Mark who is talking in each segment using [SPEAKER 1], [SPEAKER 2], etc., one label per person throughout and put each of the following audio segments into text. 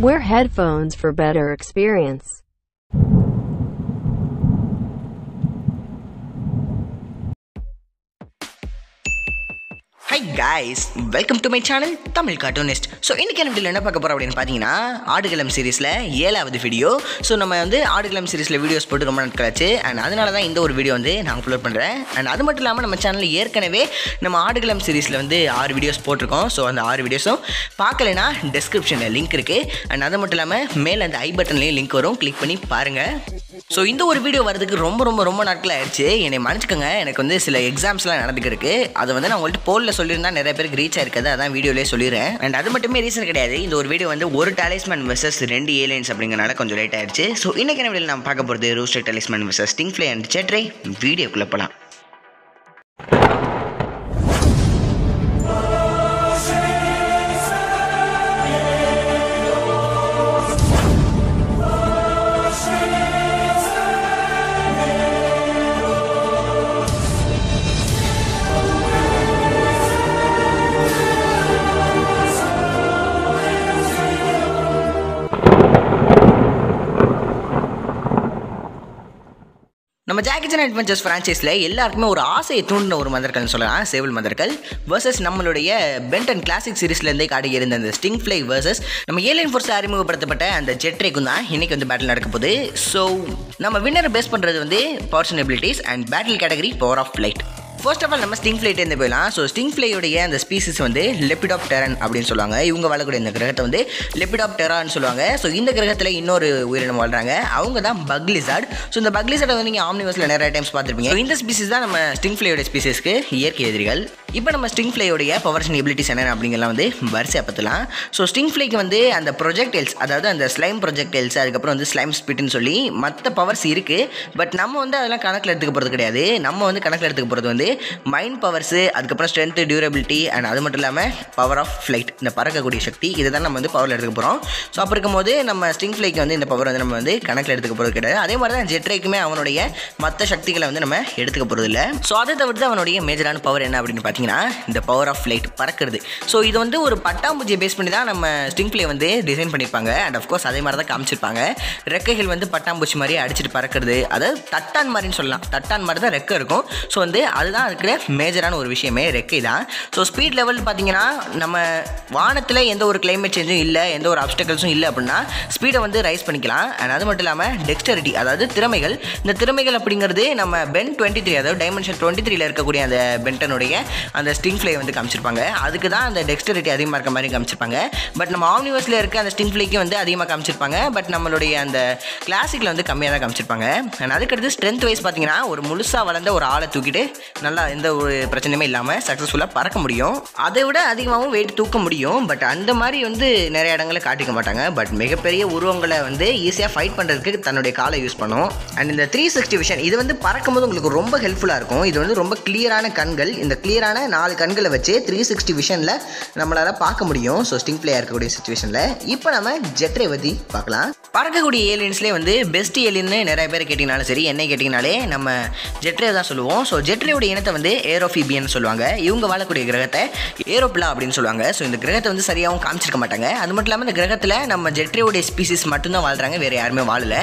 [SPEAKER 1] Wear headphones for better experience.
[SPEAKER 2] Hi guys welcome to my channel Tamil cartoonist so இன்றைக்கி என்ன video என்ன பார்க்க போகிறோம் அப்படின்னு பார்த்தீங்கன்னா ஆடுகளம் சீரிஸில் ஏழாவது வீடியோ ஸோ நம்ம வந்து ஆடுகளம் சீரிஸில் வீடியோஸ் போட்டு ரொம்ப நாட்கள் ஆச்சு. அண்ட் அதனால தான் இந்த ஒரு வீடியோ வந்து நான் அப்லோட் பண்ணுறேன் அண்ட் அது மட்டும் இல்லாமல் நம்ம சேனலில் ஏற்கனவே நம்ம ஆடுகளம் சீரிஸில் வந்து ஆறு வீடியோஸ் போட்டிருக்கோம். ஸோ அந்த ஆறு வீடியோஸும் பார்க்கலைன்னா டெஸ்கிரிப்ஷனில் லிங்க் இருக்குது அண்ட் அது மட்டும் இல்லாமல் மேலே அந்த ஐ பட்டன்லேயும் லிங்க் வரும். கிளிக் பண்ணி பாருங்கள் ஸோ இந்த ஒரு வீடியோ வரதுக்கு ரொம்ப ரொம்ப ரொம்ப நாட்கள் ஆயிடுச்சு. என்னை மன்னிச்சுக்கோங்க. எனக்கு வந்து சில எக்ஸாம்ஸ்லாம் நடந்துக்கிருக்கு. அது வந்து நான் உங்கள்கிட்ட போலில் சொல்லியிருந்தா நிறைய பேருக்கு ரீச் ஆயிருக்காது. அதான் வீடியோலேயே சொல்லிடுறேன். அண்ட் அது மட்டுமே ரீசன் கிடையாது. இந்த ஒரு வீடியோ வந்து ஒரு டாலிஸ்மேன் வெர்சஸ் ரெண்டு ஏலியன்ஸ் அப்படிங்கிறனால கொஞ்சம் லேட் ஆயிடுச்சு. ஸோ இன்னைக்கு என்ன வீடியோ நான் பார்க்க போகிறது rooster talisman versus sting and Jetray வீடியோக்குள்ளே போகலாம் நம்ம ஜாக்கிஜன் அட்வென்ச்சர்ஸ் ஃப்ரான்ச்சைஸில் எல்லாருக்குமே ஒரு ஆசையை தூண்டின ஒரு மதர்கள்னு சொல்லலாம். சேவல் மதர்கள் வர்சஸ் நம்மளுடைய பென்டன் கிளாசிக் சீரிஸ்லேருந்தே காடி இருந்த அந்த ஸ்டிங் ஃப்ளை வர்சஸ் நம்ம ஏலியன் ஃபோர்ஸ் அறிமுகப்படுத்தப்பட்ட அந்த ஜெட்ரேக்கும் தான் இன்றைக்கி வந்து பேட்டில் நடக்க போகுது. ஸோ நம்ம வின்னரை பேஸ் பண்ணுறது வந்து person abilities and battle category power of flight first of all நம்ம ஸ்டிங் ஃப்ளைட் இருந்து போயிடலாம். ஸோ ஸ்டிங் ஃப்ளையுடைய அந்த ஸ்பீசிஸ் வந்து லெப்பிடாப் டெரன் அப்படின்னு சொல்லுவாங்க. இவங்க வாழக்கூடிய இந்த கிரகத்தை வந்து லெப்பிடாப் டெரான்னு சொல்லுவாங்க. ஸோ இந்த கிரகத்தில் இன்னொரு உயிரினம் வாழ்றாங்க. அவங்க தான் பக்லிசாட் ஸோ இந்த பக்லிசாடை வந்து நீங்கள் ஆம்னிவர்ஸில் நிறைய டைம்ஸ் பார்த்துருப்பீங்க. இந்த ஸ்பீசிஸ் தான் நம்ம ஸ்டிங் ஃப்ளையோட ஸ்பீசிஸ்க்கு இயற்கை எதிரிகள். இப்போ நம்ம ஸ்டிங் ஃப்ளையோடைய பவர்ஸ் எபிலிட்டிஸ் என்னென்ன அப்படிங்கலாம் வந்து வரிசையாக பார்த்துலாம் ஸோ ஸ்டிங் ஃப்ளைக்கு வந்து அந்த ப்ரொஜெக்டைல்ஸ் அதாவது அந்த ஸ்லைம் ப்ரொஜெக்டைல்ஸ் அதுக்கப்புறம் வந்து ஸ்லைம் ஸ்பிட்னு சொல்லி மற்ற பவர்ஸ் இருக்குது பட் நம்ம வந்து அதெல்லாம் கணக்கில் எடுத்துக்க போகிறது கிடையாது. நம்ம வந்து கணக்கில் எடுத்துக்க போகிறது வந்து மைண்ட் பவர்ஸு அதுக்கப்புறம் ஸ்ட்ரென்த்து டியூரபிலிட்டி அண்ட் அது மட்டும் இல்லாமல் பவர் ஆஃப் ஃப்ளைட் இந்த பறக்கக்கூடிய சக்தி இதை தான் நம்ம வந்து பவரில் எடுத்துக்க போகிறோம் ஸோ அப்போ இருக்கும்போது நம்ம ஸ்டிங் ஃப்ளைக்கு வந்து இந்த பவர் வந்து நம்ம வந்து கணக்கில் எடுத்துக்க போகிறது கிடையாது. அதே மாதிரி தான் ஜெட்ரேக்குமே அவனுடைய மற்ற சக்திகளை வந்து நம்ம எடுத்துக்க போகிறது இல்லை ஸோ அதை தவிர்த்து அவனுடைய மேஜரான பவர் என்ன அப்படின்னு பார்த்தீங்கன்னா இந்த பவர் ஆஃப் லைட் பறக்கிறது. ஸோ இது வந்து ஒரு பட்டாம்பூச்சியை பேஸ் பண்ணி தான் நம்ம ஸ்டிங் பிளே வந்து டிசைன் பண்ணியிருப்பாங்க. அண்ட் அஃப்கோர்ஸ் அதே மாதிரி தான் காமிச்சிருப்பாங்க. ரெக்கைகள் வந்து பட்டாம்பூச்சி மாதிரி அடிச்சிட்டு பறக்கிறது. அதாவது தட்டான் மாதிரின்னு சொல்லலாம். தட்டான் மாதிரி தான் ரெக்கை இருக்கும். ஸோ வந்து அதுதான் இருக்கிற மேஜரான ஒரு விஷயமே. ரெக்கை தான். ஸோ ஸ்பீட் லெவல் பார்த்தீங்கன்னா நம்ம வானத்தில் எந்த ஒரு கிளைமேட் சேஞ்சும் இல்லை எந்த ஒரு அப்டக்கல்ஸும் இல்லை அப்படின்னா ஸ்பீடை வந்து ரைஸ் பண்ணிக்கலாம். அண்ட் அது மட்டும் இல்லாமல் டெக்ஸ்டரிட்டி அதாவது திறமைகள். இந்த திறமைகள் அப்படிங்கிறது நம்ம பென் டுவெண்ட்டி த்ரீ அதாவது டைமென்ஷன் டுவெண்ட்டி த்ரீல இருக்கக்கூடிய அந்த பென்டனுடைய அந்த ஸ்டிங் ஃப்ளை வந்து காமிச்சிருப்பாங்க. அதுக்கு தான் அந்த டெக்ஸ்டரிட்டி அதிகமாக இருக்க மாதிரி காமிச்சிருப்பாங்க. பட் நம்ம ஆம்னிவர்ஸில் இருக்க அந்த ஸ்டிங் ஃப்ளைக்கு வந்து அதிகமாக காமிச்சிருப்பாங்க. பட் நம்மளுடைய அந்த கிளாசிக்கில் வந்து கம்மியாக தான் காமிச்சிருப்பாங்க. அண்ட் அதுக்கடுத்து ஸ்ட்ரென்த் வைஸ் பார்த்தீங்கன்னா ஒரு முழுசாக வளர்ந்த ஒரு ஆளை தூக்கிட்டு நல்லா எந்த ஒரு பிரச்சனையுமே இல்லாமல் சக்ஸஸ்ஃபுல்லாக பறக்க முடியும். அதை விட அதிகமாகவும் வெயிட் தூக்க முடியும். பட் அந்த மாதிரி வந்து நிறைய இடங்களில் காட்டிக்க மாட்டாங்க. பட் மிகப்பெரிய உருவங்களை வந்து ஈஸியாக ஃபைட் பண்ணுறதுக்கு தன்னுடைய காலை யூஸ் பண்ணும். அண்ட் இந்த த்ரீ சிக்ஸ்டி விஷன் இது வந்து பறக்கும்போது உங்களுக்கு ரொம்ப ஹெல்ப்ஃபுல்லாக இருக்கும். இது வந்து ரொம்ப கிளியரான கண்கள். இந்த கிளியரான நாலு கண்களை வச்சு த்ரீ சிக்ஸ்டி விஷனில் நம்மளால் பார்க்க முடியும். ஸோ ஸ்டிங் பிளேயாக இருக்கக்கூடிய சுச்சுவேஷனில் இப்போ நம்ம ஜெட்ரை பற்றி பார்க்கலாம். பறக்கக்கூடிய ஏலியன்ஸ்லேயே வந்து பெஸ்ட் ஏலியன்னு நிறைய பேர் கேட்டிங்கனாலும் சரி என்ன கேட்டிங்கனாலே நம்ம ஜெட்ரே தான் சொல்லுவோம். ஸோ ஜெட்ரேயோட இனத்தை வந்து ஏரோஃபிபியன் சொல்லுவாங்க. இவங்க வாழக்கூடிய கிரகத்தை ஏரோப்லா அப்படின்னு சொல்லுவாங்க. ஸோ இந்த கிரகத்தை வந்து சரியாகவும் காமிச்சிருக்க மாட்டாங்க. அது மட்டும் இல்லாமல் இந்த கிரகத்தில் நம்ம ஜெட்ரேயோடைய ஸ்பீசிஸ் மட்டும்தான் வாழ்கிறாங்க வேறு யாருமே வாழல.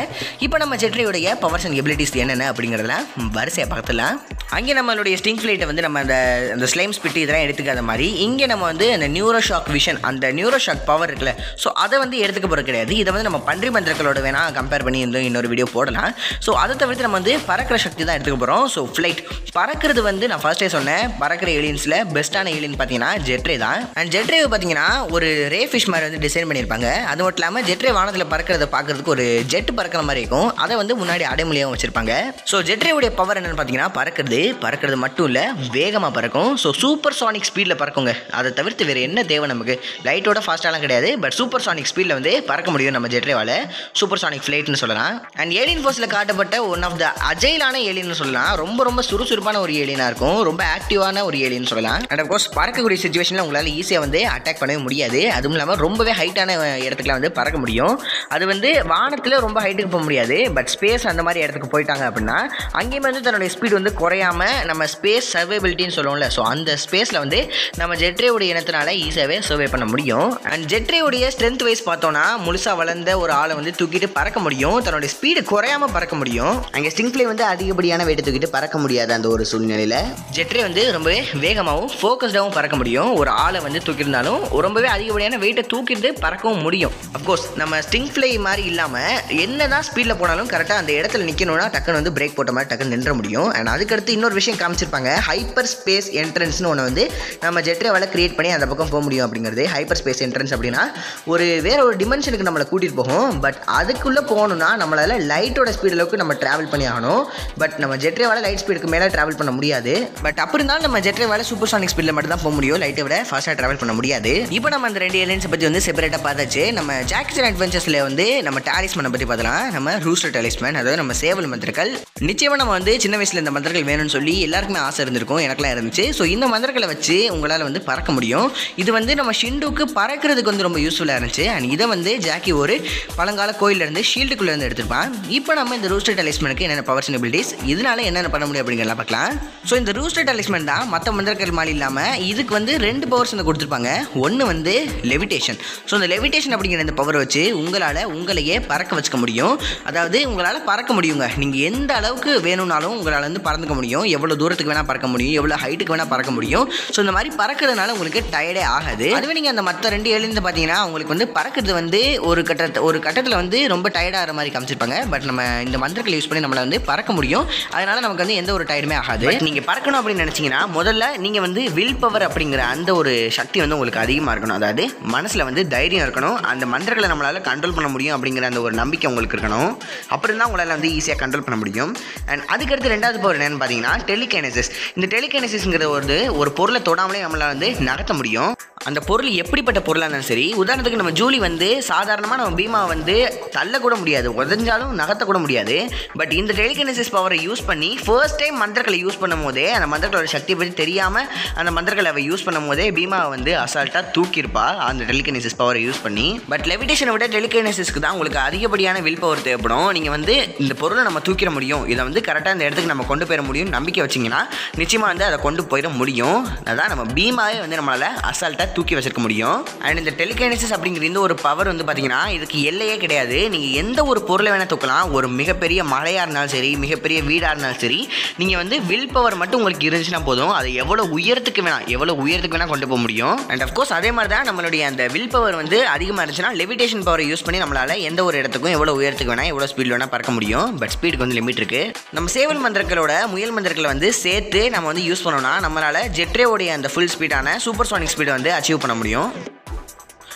[SPEAKER 2] இப்போ நம்ம ஜெட்ரேயோடைய பவர்ஸ் அண்ட் எபிலிட்டிஸ் என்னென்ன அப்படிங்கிறதெல்லாம் வரிசையை பார்த்துலாம் அங்கே நம்மளுடைய ஸ்டிங் ஃப்ளைட்டை வந்து நம்ம அந்த அந்த ஸ்லைம் ஸ்பிட்டு இதெல்லாம் எடுத்துக்காத மாதிரி இங்கே நம்ம வந்து அந்த நியூரோ ஷாக் விஷன் அந்த நியூரோ ஷாக் பவர் இருக்குல்ல ஸோ அதை வந்து எடுத்துக்க போகிறது கிடையாது. இதை வந்து நம்ம பன்றி மந்திரங்களோட வேணால் கம்பேர் பண்ணி இந்த இன்னொரு வீடியோ போடலாம். ஸோ அதை தவிர்த்து நம்ம வந்து பறக்கிற சக்தி தான் எடுத்துக்க போகிறோம் ஸோ ஃப்ளைட் பறக்கிறது வந்து நான் ஃபர்ஸ்டே சொன்னேன் பறக்கிற ஏலியன்ஸில் பெஸ்ட்டான ஏலியன் பார்த்தீங்கன்னா ஜெட்ரே தான். அண்ட் ஜெட்ரேவை பார்த்தீங்கன்னா ஒரு ரே ஃபிஷ் மாதிரி வந்து டிசைன் பண்ணியிருப்பாங்க. அது மட்டும் இல்லாமல் ஜெட்ரே வானத்தில் பறக்கிறத பார்க்கறதுக்கு ஒரு ஜெட் பறக்கிற மாதிரி இருக்கும். அதை வந்து முன்னாடி அடைமொழியாகவும் வச்சிருப்பாங்க. ஸோ ஜெட்ரேவுடைய பவர் என்னென்னு பார்த்தீங்கன்னா பறக்கிறது. பறக்கிறது மட்டும் இல்லை வேகமாக பறக்கும். ஸோ சூப்பர் சானிக் ஸ்பீடில் பறக்குங்க. அதை தவிர்த்து வேறு என்ன தேவை நமக்கு? லைட்டோட ஃபாஸ்ட்டாலாம் கிடையாது பட் சூப்பர் சானிக் ஸ்பீடில் வந்து பறக்க முடியும் நம்ம ஜெட்ரேவால் சூப்பர் சானிக் ஃப்ளைட்னு சொல்லலாம். அண்ட் ஏலியன் ஃபோர்ஸில் காட்டப்பட்ட ஒன் ஆஃப் த அஜைலான ஏலியன் சொல்லலாம். ரொம்ப ரொம்ப சுறுசுறுப்பான ஒரு ஏலியனாக இருக்கும். ரொம்ப ஆக்டிவான ஒரு ஏலியன் சொல்லலாம். அண்ட் அஃப்கோர்ஸ் பறக்கக்கூடிய சுச்சுவேஷனில் உங்களால் ஈஸியாக வந்து அட்டாக் பண்ணவே முடியாது. அதுவும் இல்லாமல் ரொம்பவே ஹைட்டான இடத்துக்குலாம் வந்து பறக்க முடியும். அது வந்து வானத்தில் ரொம்ப ஹைட்டுக்கு போக முடியாது. பட் ஸ்பேஸ் அந்த மாதிரி இடத்துக்கு போயிட்டாங்க அப்படின்னா அங்கேயுமே வந்து தன்னுடைய ஸ்பீட் வந்து குறையாம நம்ம ஸ்பேஸ் சர்வைபிலிட்டின்னு சொல்லுவோம்ல ஸோ அந்த ஸ்பேஸில் வந்து நம்ம ஜெட்ரேவுடைய இனத்தினால ஈஸியாகவே சர்வே பண்ண முடியும். அண்ட் ஜெட்ரேவுடைய ஸ்ட்ரென்த் வைஸ் பார்த்தோன்னா முழுசாக வளர்ந்த ஒரு ஆளை வந்து தூக்கிட்டு பறக்க முடியும். தன்னுடைய ஸ்பீடு குறையாம பறக்க முடியும். அங்கே ஸ்டிங்ஃப்ளை வந்து அதிகப்படியான வெயிட்டை தூக்கிட்டு பறக்க முடியாது அந்த ஒரு சூழ்நிலையில். ஜெட்ரே வந்து ரொம்பவே வேகமாகவும் ஃபோக்கஸ்டாகவும் பறக்க முடியும். ஒரு ஆளை வந்து தூக்கியிருந்தாலும் ரொம்பவே அதிகப்படியான வெயிட்டை தூக்கிட்டு பறக்கவும் முடியும். அஃப்கோர்ஸ் நம்ம ஸ்டிங்ஃப்ளை மாதிரி இல்லாமல் என்ன தான் ஸ்பீடில் போனாலும் கரெக்டாக அந்த இடத்துல நிற்கணும்னா டக்குன்னு வந்து பிரேக் போட்ட மாதிரி டக்குன்னு நின்ற முடியும். அண்ட் அதுக்கடுத்து இன்னொரு விஷயம் காமிச்சிருப்பாங்க. ஹைப்பர் ஸ்பேஸ் என்ட்ரன்ஸ்னு ஒன்று வந்து நம்ம ஜெட்ரேவால் கிரியேட் பண்ணி அந்த பக்கம் போக முடியும் அப்படிங்கிறது. ஹைப்பர் ஸ்பேஸ் என்ட்ரன்ஸ் அப்படின்னா ஒரு வேற ஒரு டிமென்ஷனுக்கு நம்மளை கூட்டிகிட்டு போகும். பட் அதுக்குள்ளே போகணும்னா நம்மளால் லைட்டோட ஸ்பீட் அளவுக்கு நம்ம ட்ராவல் பண்ணி ஆகணும். பட் நம்ம ஜெட்ரேவால் லைட் ஸ்பீடுக்கு மேலே ட்ராவல் பண்ண முடியாது. பட் அப்படி இருந்தாலும் நம்ம ஜெட்ரேவால் சூப்பர் சானிக் ஸ்பீடில் மட்டும் தான் போக முடியும். லைட்டை விட ஃபாஸ்ட்டாக ட்ராவல் பண்ண முடியாது. இப்போ நம்ம அந்த ரெண்டு ஏலியன்ஸை பற்றி வந்து செப்பரேட்டாக பார்த்தாச்சு. நம்ம ஜாக்சன் அட்வென்ச்சர்ஸில் வந்து நம்ம டாலிஸ்மனை பற்றி பார்த்தலாம் நம்ம ரூஸ்டர் டாலிஸ்மேன் அதாவது நம்ம சேவல் மந்திரங்கள். நிச்சயமாக நம்ம வந்து சின்ன வயசில் இந்த மந்திரங்கள் வேணும்னு சொல்லி எல்லாருக்குமே ஆசை இருந்திருக்கும் எனக்குலாம் இருந்துச்சு. ஸோ இந்த மந்திரங்களை வச்சு உங்களால் வந்து பறக்க முடியும். இது வந்து நம்ம ஷிண்டுக்கு பறக்கிறதுக்கு வந்து ரொம்ப யூஸ்ஃபுல்லாக இருந்துச்சு. அண்ட் இதை வந்து ஜாக்கி ஒரு பழங்கால கோயிலேருந்து ஷீல்டுக்குள்ளே இருந்து எடுத்திருப்பான். இப்போ நம்ம இந்த ரூஸ்டர் டாலிஸ்மனுக்கு என்னென்ன பவர்ஸ் அபிலிட்டிஸ் இதனால என்னென்ன பண்ண முடியும் அப்படிங்கிறத பார்க்கலாம். ஸோ இந்த ரூஸ்டர் டாலிஸ்மன் தான் மற்ற மந்திரங்கள் மாதிரி இல்லாமல் இதுக்கு வந்து ரெண்டு பவர்ஸ் வந்து கொடுத்துருப்பாங்க. ஒன்று வந்து லெவிடேஷன் ஸோ இந்த லெவிடேஷன் அப்படிங்கிற இந்த பவரை வச்சு உங்களால் உங்களையே பறக்க வச்சுக்க முடியும். அதாவது உங்களால் பறக்க முடியுங்க. நீங்கள் எந்த அளவுக்கு வேணும்னாலும் உங்களால் வந்து பறந்துக்க முடியும். முடியும் எவ்வளோ தூரத்துக்கு வேணால் பறக்க முடியும் எவ்வளோ ஹைட்டுக்கு வேணால் பறக்க முடியும். ஸோ இந்த மாதிரி பறக்கிறதுனால உங்களுக்கு டயர்டே ஆகாது. அதுவே நீங்கள் அந்த மற்ற ரெண்டு எழுந்து பார்த்தீங்கன்னா உங்களுக்கு வந்து பறக்கிறது வந்து ஒரு கட்டத்தை ஒரு கட்டத்தில் வந்து ரொம்ப டயர்டாகிற மாதிரி காமிச்சிருப்பாங்க. பட் நம்ம இந்த மந்திரங்களை யூஸ் பண்ணி நம்மளை வந்து பறக்க முடியும். அதனால நமக்கு வந்து எந்த ஒரு டயர்டுமே ஆகாது. நீங்கள் பறக்கணும் அப்படின்னு நினச்சிங்கன்னா முதல்ல நீங்கள் வந்து வில் பவர் அப்படிங்கிற அந்த ஒரு சக்தி வந்து உங்களுக்கு அதிகமாக இருக்கணும். அதாவது மனசில் வந்து தைரியம் இருக்கணும். அந்த மந்திரங்களை நம்மளால் கண்ட்ரோல் பண்ண முடியும் அப்படிங்கிற அந்த ஒரு நம்பிக்கை உங்களுக்கு இருக்கணும். அப்புறம் தான் உங்களால் வந்து ஈஸியாக கண்ட்ரோல் பண்ண முடியும். அண்ட் அதுக்கடுத்து ரெண்டாவது பவர் என்னென்னு பார்த்தீங்கன்னா டெலிகைனசிஸ் இந்த டெலிகைனசிஸ்ங்கிற ஒரு ஒரு பொருளை தொடாமலே நம்மளால் வந்து நடத்த முடியும். அந்த பொருள் எப்படிப்பட்ட பொருளாக இருந்தாலும் சரி உதாரணத்துக்கு நம்ம ஜூலி வந்து சாதாரணமாக நம்ம பீமா வந்து தள்ளக்கூட முடியாது உதஞ்சாலும் நகர்த்தக்கூட முடியாது. பட் இந்த டெலிகனசிஸ் பவரை யூஸ் பண்ணி ஃபர்ஸ்ட் டைம் மந்திரக்களை யூஸ் பண்ணும் போதே அந்த மந்திரக்களோட சக்தியை பற்றி தெரியாமல் அந்த மந்திரக்களை அவள் யூஸ் பண்ணும் போதே பீமாவை வந்து அசால்ட்டாக தூக்கியிருப்பா அந்த டெலிகனசிஸ் பவரை யூஸ் பண்ணி. பட் லெவிடேஷனை விட டெலிகனசிஸ்க்கு தான் உங்களுக்கு அதிகப்படியான வில் பவர் தேவைப்படும். நீங்கள் வந்து இந்த பொருளை நம்ம தூக்கிட முடியும். இதை வந்து கரெக்டாக இந்த இடத்துக்கு நம்ம கொண்டு போயிட முடியும் நம்பிக்கை வச்சிங்கன்னா நிச்சயமாக வந்து அதை கொண்டு போயிட முடியும். அதான் நம்ம பீமாவே வந்து நம்மளால் அசால்ட்டாக தூக்கி வச்சிருக்க முடியும். அண்ட் இந்த டெலிகைனசிஸ் அப்படிங்கிற இந்த ஒரு பவர் வந்து பார்த்தீங்கன்னா இதுக்கு எல்லையே கிடையாது. நீங்கள் எந்த ஒரு பொருளை வேணால் தூக்கலாம். ஒரு மிகப்பெரிய மலையாக இருந்தாலும் சரி மிகப்பெரிய வீடாக இருந்தாலும் சரி நீங்கள் வந்து வில் பவர் மட்டும் உங்களுக்கு இருந்துச்சுன்னா போதும். அதை எவ்வளோ உயரத்துக்கு வேணால் எவ்வளோ உயரத்துக்கு வேணால் கொண்டு போக முடியும். அண்ட் அஃப்கோர்ஸ் அதே மாதிரி தான் நம்மளுடைய அந்த வில் பவர் வந்து அதிகமாக இருந்துச்சுன்னா லெவிடேஷன் பவரை யூஸ் பண்ணி நம்மளால் எந்த ஒரு இடத்துக்கும் எவ்வளோ உயரத்துக்கு வேணால் எவ்வளோ ஸ்பீடில் வேணால் பறக்க முடியும். பட் ஸ்பீடுக்கு வந்து லிமிட் இருக்குது நம்ம சேவல் மந்திரங்களோட முயல் மந்திரங்களை வந்து சேர்த்து நம்ம வந்து யூஸ் பண்ணோம்னா நம்மளால் ஜெட்ரேவோடைய அந்த ஃபுல் ஸ்பீடான சூப்பர் சோனிக் ஸ்பீடை வந்து அச்சீவ் பண்ண முடியும்.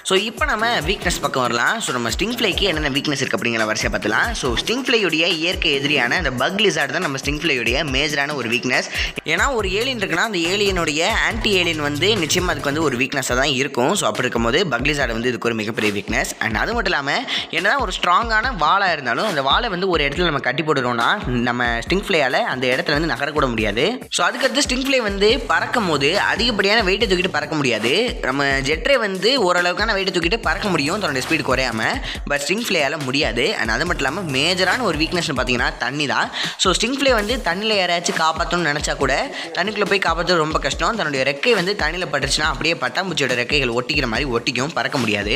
[SPEAKER 2] ஸோ இப்போ நம்ம வீக்னஸ் பக்கம் வரலாம். ஸோ நம்ம ஸ்டிங் ஃப்ளைக்கு என்னென்ன வீக்னஸ் இருக்குது அப்படிங்கிற வரிசையை பார்த்துலாம். ஸோ ஸ்டிங் ஃப்ளையுடைய இயற்கை எதிரியான அந்த பக் லிசார்ட் தான் நம்ம ஸ்டிங் ஃப்ளையுடைய மேஜரான ஒரு வீக்னஸ் ஏன்னா ஒரு ஏலியன் இருக்குன்னா அந்த ஏலியனுடைய ஆன்டி ஏலியன் வந்து நிச்சயமாக அதுக்கு வந்து ஒரு வீக்னஸாக தான் இருக்கும். ஸோ அப்படி இருக்கும்போது பக் லிசார்ட் வந்து இதுக்கு ஒரு மிகப்பெரிய வீக்னஸ் அண்ட் அது மட்டும் இல்லாமல் என்னதான் ஒரு ஸ்ட்ராங்கான வாளாக இருந்தாலும் அந்த வாழை வந்து ஒரு இடத்துல நம்ம கட்டி போட்டுருவோம்னா நம்ம ஸ்டிங் ஃப்ளையால் அந்த இடத்துல வந்து நகரக்கூட முடியாது. ஸோ அதுக்கடுத்து ஸ்டிங் ஃப்ளை வந்து பறக்கும் போது அதிகப்படியான வெயிட்டை தூக்கிட்டு பறக்க முடியாது. நம்ம ஜெட்ரே வந்து ஓரளவுக்கான வெயிட்டை தூக்கிட்டு பறக்க முடியும் தன்னோட ஸ்பீடு குறையாம பட் ஸ்டிங் ஃப்ளேயால் முடியாது. அண்ட் அது மட்டும் இல்லாமல் மேஜரான ஒரு வீக்னஸ்னு பார்த்தீங்கன்னா தண்ணி தான். ஸோ ஸ்டிங் ஃப்ளே வந்து தண்ணியில் யாராச்சும் காப்பாற்றணும்னு நினச்சா கூட தண்ணிக்குள்ளே போய் காப்பாற்றது ரொம்ப கஷ்டம். தன்னுடைய ரெக்கை வந்து தண்ணியில் பட்டுச்சுன்னா அப்படியே பட்டாம்பூச்சியோட ரெக்கைகள் ஒட்டிக்கிற மாதிரி ஒட்டிக்கும் பறக்க முடியாது.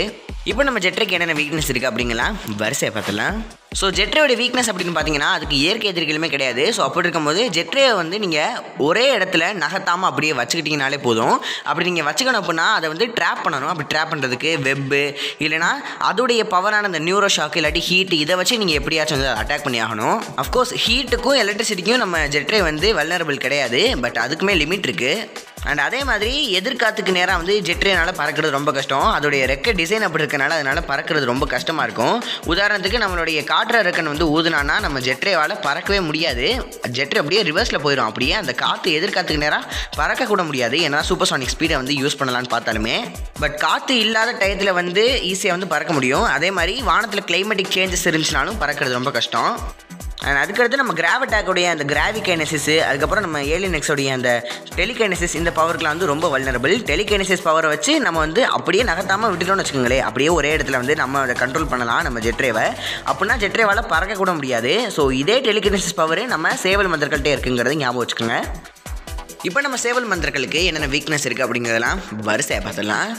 [SPEAKER 2] இப்போ நம்ம ஜெட்ரைக்கு என்னென்ன வீக்னஸ் இருக்குது அப்படிங்கலாம் வரிசையை பார்த்துலாம் ஸோ ஜெட்ரேயோட வீக்னஸ் அப்படின்னு பார்த்தீங்கன்னா அதுக்கு இயற்கை எதிர்களுமே கிடையாது. ஸோ அப்படி இருக்கும்போது ஜெட்ரேயை வந்து நீங்கள் ஒரே இடத்துல நகர்த்தாமல் அப்படியே வச்சுக்கிட்டிங்கனாலே போதும். அப்படி நீங்கள் வச்சுக்கணும் அப்படின்னா அதை வந்து ட்ராப் பண்ணணும். அப்படி ட்ராப் பண்ணுறதுக்கு வெப்பு இல்லைனா அதோடைய பவரான அந்த நியூரோ ஷாக் இல்லாட்டி ஹீட் இதை வச்சு நீங்கள் எப்படியாச்சும் வந்து அட்டாக் பண்ணி ஆகணும். அஃப்கோர்ஸ் ஹீட்டுக்கும் எலக்ட்ரிசிட்டிக்கும் நம்ம ஜெட்ரே வந்து வல்னரபிள் கிடையாது. பட் அதுக்குமே லிமிட் இருக்குது அண்ட் அதே மாதிரி எதிர்காத்துக்கு நேராக வந்து ஜெட்ரேனால் பறக்கிறது ரொம்ப கஷ்டம். அதோடைய ரெக்க டிசைன் அப்படி இருக்கனால அதனால் பறக்கிறது ரொம்ப கஷ்டமாக இருக்கும். உதாரணத்துக்கு நம்மளுடைய காற்று ரெக்கன் வந்து ஊதுனானா நம்ம ஜெட்ரேவால் பறக்கவே முடியாது. ஜெட்ரே அப்படியே ரிவர்ஸில் போயிடும் அப்படியே அந்த காற்று எதிர்காத்துக்கு நேராக பறக்க கூட முடியாது. ஏன்னா சூப்பர் சானிக் ஸ்பீடை வந்து யூஸ் பண்ணலாம்னு பார்த்தாலுமே. பட் காற்று இல்லாத டயத்தில் வந்து ஈஸியாக வந்து பறக்க முடியும். அதே மாதிரி வானத்தில் கிளைமேட்டிக் சேஞ்சஸ் இருந்துச்சுனாலும் பறக்கிறது ரொம்ப கஷ்டம். அண்ட் அதுக்கடுத்து நம்ம கிராவிட்டாக்குடைய அந்த கிராவிகைனசிஸ் அதுக்கப்புறம் நம்ம ஏலியனெக்ஸோடைய அந்த டெலிகைனசிஸ் இந்த பவருக்குலாம் வந்து ரொம்ப வல்னரபிள் டெலிகைனசிஸ் பவரை வச்சு நம்ம வந்து அப்படியே நகர்த்தாமல் விட்டுட்டோம்னு வச்சுக்கோங்களேன். அப்படியே ஒரே இடத்துல வந்து நம்ம அதை கண்ட்ரோல் பண்ணலாம் நம்ம ஜெட்ரேவை அப்படின்னா ஜெட்ரேவால் பறக்க கூட முடியாது. ஸோ இதே டெலிகைனசிஸ் பவர் நம்ம சேவல் மந்திரங்கள்ட்டே இருக்குங்கிறத ஞாபகம் வச்சுக்கோங்க. இப்போ நம்ம சேவல் மந்திரங்களுக்கு என்னென்ன வீக்னஸ் இருக்குது அப்படிங்கிறதெல்லாம் வரிசையாக பார்த்துடலாம்.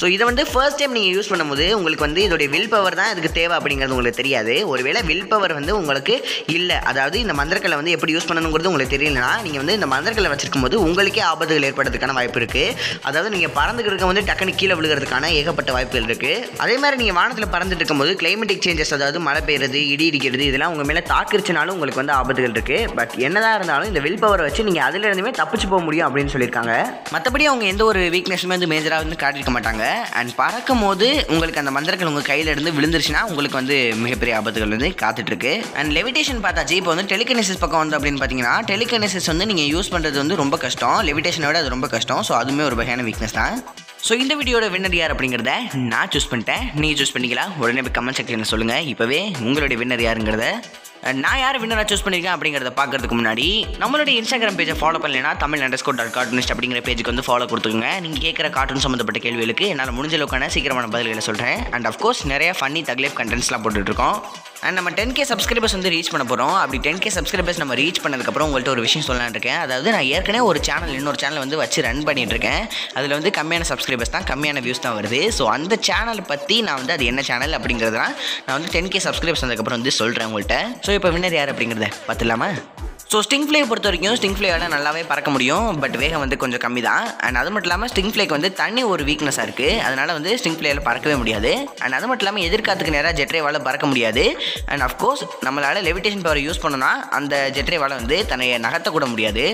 [SPEAKER 2] ஸோ இதை வந்து ஃபர்ஸ்ட் டைம் நீங்கள் யூஸ் பண்ணும்போது உங்களுக்கு வந்து இதோடைய வில் பவர் தான் இதுக்கு தேவை அப்படிங்கிறது உங்களுக்கு தெரியாது. ஒருவேளை வில் பவர் வந்து உங்களுக்கு இல்லை. அதாவது இந்த மந்திரக்கலை வந்து எப்படி யூஸ் பண்ணணுங்கிறது உங்களுக்கு தெரியலனா நீங்கள் வந்து இந்த மந்திரக்கலை வச்சிருக்கும் போது உங்களுக்கே ஆபத்துகள் ஏற்படுறதுக்கான வாய்ப்பு இருக்குது அதாவது நீங்கள் பறந்துக்கிறக்க வந்து டக்குனு கீழே விழுகிறதுக்கான ஏகப்பட்ட வாய்ப்புகள் இருக்குது அதே மாதிரி நீங்கள் வானத்தில் பறந்துட்டு இருக்கும்போது கிளைமேட்டிக் சேஞ்சஸ் அதாவது மழை பெய்யுறது இடி இடிக்கிறது இதெல்லாம் உங்கள் மேலே தாக்கிருச்சுனாலும் உங்களுக்கு வந்து ஆபத்துகள் இருக்குது பட் என்னதான் இருந்தாலும் இந்த வில் பவரை வச்சு நீங்கள் அதுலேருந்துமே தப்பிச்சு போக முடியும் அப்படின்னு சொல்லியிருக்காங்க. மற்றபடி அவங்க எந்த ஒரு வீக்னஸுமே வந்து மேஜராக வந்து காட்டியிருக்க மாட்டாங்க. அண்ட் பறக்கும் போது உங்களுக்கு அந்த மந்திரங்கள் உங்கள் கையில் இருந்து விழுந்துருச்சுன்னா உங்களுக்கு வந்து மிகப்பெரிய ஆபத்துகள் வந்து காத்துட்ருக்கு. அண்ட் லெவிடேஷன் பார்த்தாச்சு இப்போ வந்து டெலிகனிசிஸ் பக்கம் வந்து அப்படின்னு பார்த்தீங்கன்னா டெலிகனிசிஸ் வந்து நீங்கள் யூஸ் பண்ணுறது வந்து ரொம்ப கஷ்டம். லெவிடேஷனை விட அது ரொம்ப கஷ்டம். ஸோ அதுவுமே ஒரு வகையான வீக்னஸ் தான். ஸோ இந்த வீடியோட வின்னர் யார் அப்படிங்கிறத நான் சூஸ் பண்ணிட்டேன். நீங்கள் சூஸ் பண்ணிக்கலாம். உடனே போய் கமெண்ட் செக்ஷனில் சொல்லுங்கள் இப்போவே உங்களுடைய வின்னர் யாருங்கிறத நான் யார் வின்னராக சூஸ் பண்ணியிருக்கேன் அப்படிங்கிறத பார்க்கறதுக்கு முன்னாடி நம்மளுடைய இன்ஸ்டாகிராம் பேஜை ஃபாலோ பண்ணலைன்னா தமிழ் அண்டர்ஸ்கோர் டாட் கார்ட்டூனிஸ்ட் அப்படிங்கிற பேஜுக்கு வந்து ஃபாலோ கொடுத்துக்கோங்க. நீங்கள் கேட்குற கார்ட்டூன் சம்மந்தப்பட்ட கேள்விகளுக்கு என்னால் முடிஞ்ச அளவுக்கான சீக்கிரமான பதில்களை சொல்கிறேன் அண்ட் அஃப்கோர்ஸ் நிறைய ஃபன்னி தக்லேப் கண்டென்ட்ஸ்லாம் போட்டுட்ருக்கோம் அண்ட் நம்ம டென் கே சப்ஸ்கிரைபர்ஸ் வந்து ரீச் பண்ண போகிறோம் அப்படி டென் கே சப்ஸ்கிரைபர்ஸ் நம்ம ரீச் பண்ணதுக்கப்புறம் உங்கள்கிட்ட ஒரு விஷயம் சொல்லலான் இருக்கேன். அதாவது நான் ஏற்கனவே ஒரு சேனல் இன்னொரு சேனல் வந்து வச்சு ரன் பண்ணிட்டு இருக்கேன். அதில் வந்து கம்மியான சப்ஸ்கிரைபர்ஸ் தான் கம்மியான வியூஸ் தான் வருது. ஸோ அந்த சேனல் பற்றி நான் வந்து அது என்ன சேனல் அப்படிங்கிறதுலாம் நான் வந்து டென் கே சப்ஸ்கிரைபர்ஸ் வந்ததுக்கப்புறம் வந்து சொல்கிறேன் உங்கள்கிட்ட ஸோ இப்போ வின்னர் யார் அப்படிங்கிறத பார்த்துலாமா ஸோ ஸ்டிங் ஃப்ளே பொறுத்த வரைக்கும் ஸ்டிங் ஃப்ளேயால் நல்லாவே பறக்க முடியும். பட் வேகம் வந்து கொஞ்சம் கம்மி தான் அண்ட் அது மட்டும் இல்லாமல் ஸ்டிங் ஃப்ளேக்கு வந்து தண்ணி ஒரு வீக்னஸாக இருக்குது அதனால் வந்து ஸ்டிங் ஃப்ளேயில் பறக்கவே முடியாது. அண்ட் அது மட்டும் இல்லாமல் எதிர்காத்துக்கு நேராக ஜெட்ரேவால் பறக்க முடியாது. அண்ட் அஃப்கோர்ஸ் நம்மளால் லெவிடேஷன் பவர் யூஸ் பண்ணோன்னா அந்த ஜெட்ரேவால் வந்து தன்னை நகர்த்த கூட முடியாது.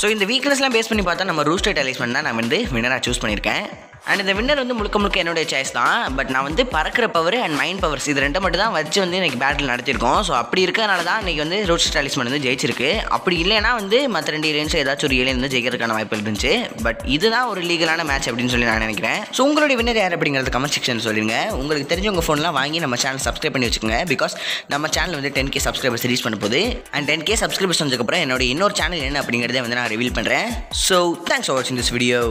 [SPEAKER 2] ஸோ இந்த வீக்னஸ்லாம் பேஸ் பண்ணி பார்த்தா நம்ம ரூஸ்டேட் அலைஸ்மெண்ட் தான் நான் வந்து வினராக சூஸ் பண்ணியிருக்கேன். அண்ட் இந்த வின்னர் வந்து முழுக்க முழுக்க என்னுடைய சாய்ஸ் தான். பட் நான் வந்து பறக்கிற பவர் அண்ட் மைண்ட் பவர்ஸ் இது ரெண்டை மட்டும் தான் வச்சு வந்து எனக்கு பேட்டில் நடத்திருக்கோம். ஸோ அப்படி இருக்கிறனால தான் இன்றைக்கி வந்து ரோட் ஸ்டாலிஸ்மன் வந்து ஜெயிச்சிருக்கு. அப்படி இல்லைனா வந்து மற்ற ரெண்டு ஏலியன்ஸ் ஏதாச்சும் ஒரு ஏலியன் வந்து ஜெயிக்கிறதுக்கான வாய்ப்பு இருந்துச்சு. பட் இதுதான் ஒரு லீகலான மேட்ச் அப்படின்னு சொல்லி நான் நினைக்கிறேன். ஸோ உங்களுடைய வின்னர் யார் அப்படிங்கிறது கமெண்ட் செக்ஷன் சொல்லிடுங்க உங்களுக்கு தெரிஞ்ச உங்கள் ஃபோன்லாம் வாங்கி நம்ம சேனல் சப்ஸ்கிரைப் பண்ணி வச்சுக்கோங்க. பிகாஸ் நம்ம சேனல் வந்து டென் கே சப்ஸ்கிரைபர்ஸ் ரீச் பண்ண போது அண்ட் டென் கே சப்ஸ்கிரைபர்ஸ் வந்ததுக்கப்புறம் என்னோட இன்னொரு சேனல் என்ன அப்படிங்கிறத வந்து நான் ரிவீல் பண்ணுறேன் ஸோ தேங்க்ஸ் ஃபார் வாட்சிங் திஸ் வீடியோ